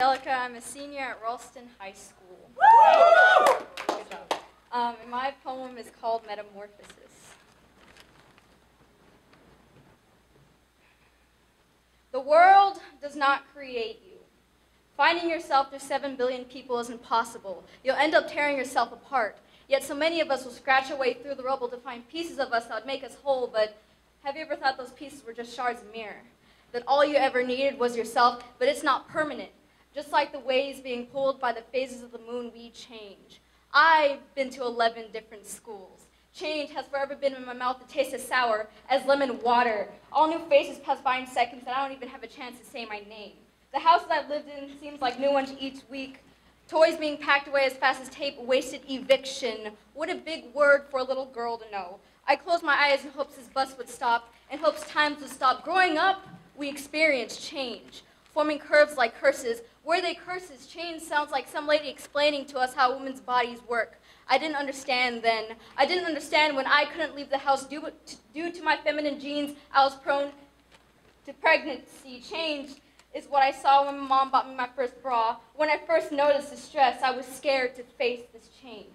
Angelica. I'm a senior at Ralston High School. Good job. Um, and my poem is called Metamorphosis. The world does not create you. Finding yourself through 7 billion people is impossible. You'll end up tearing yourself apart. Yet so many of us will scratch our way through the rubble to find pieces of us that would make us whole, but have you ever thought those pieces were just shards of mirror? That all you ever needed was yourself, but it's not permanent. Just like the waves being pulled by the phases of the moon, we change. I've been to 11 different schools. Change has forever been in my mouth that tastes as sour as lemon water. All new faces pass by in seconds, and I don't even have a chance to say my name. The houses I've lived in seems like new ones each week. Toys being packed away as fast as tape, wasted eviction. What a big word for a little girl to know. I closed my eyes in hopes this bus would stop, in hopes times would stop. Growing up, we experience change, forming curves like curses. Were they curses? Change sounds like some lady explaining to us how women's bodies work. I didn't understand then. I didn't understand when I couldn't leave the house due to, due to my feminine genes. I was prone to pregnancy. Change is what I saw when my mom bought me my first bra. When I first noticed the stress, I was scared to face this change.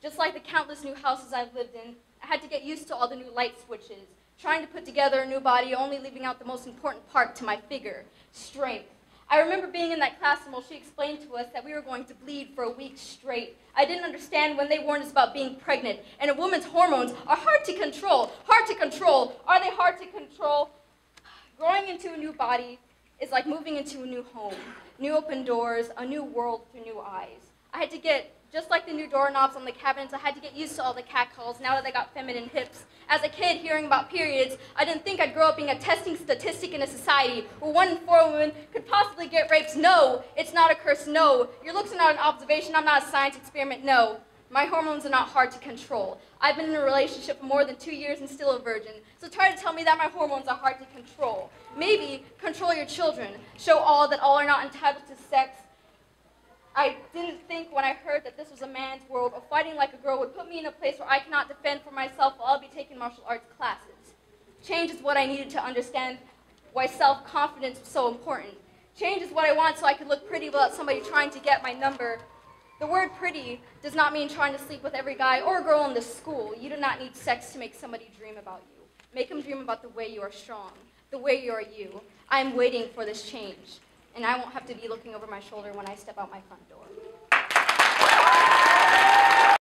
Just like the countless new houses I've lived in, I had to get used to all the new light switches, trying to put together a new body, only leaving out the most important part to my figure, strength. I remember being in that classroom while she explained to us that we were going to bleed for a week straight. I didn't understand when they warned us about being pregnant, and a woman's hormones are hard to control. Hard to control. Are they hard to control? Growing into a new body is like moving into a new home, new open doors, a new world through new eyes. I had to get just like the new doorknobs on the cabinets, I had to get used to all the catcalls now that I got feminine hips. As a kid hearing about periods, I didn't think I'd grow up being a testing statistic in a society where one in four women could possibly get rapes. No, it's not a curse, no. Your looks are not an observation, I'm not a science experiment, no. My hormones are not hard to control. I've been in a relationship for more than two years and still a virgin. So try to tell me that my hormones are hard to control. Maybe control your children. Show all that all are not entitled to sex I didn't think when I heard that this was a man's world or fighting like a girl would put me in a place where I cannot defend for myself while I'll be taking martial arts classes. Change is what I needed to understand why self-confidence was so important. Change is what I want so I could look pretty without somebody trying to get my number. The word pretty does not mean trying to sleep with every guy or girl in the school. You do not need sex to make somebody dream about you. Make them dream about the way you are strong, the way you are you. I am waiting for this change and I won't have to be looking over my shoulder when I step out my front door.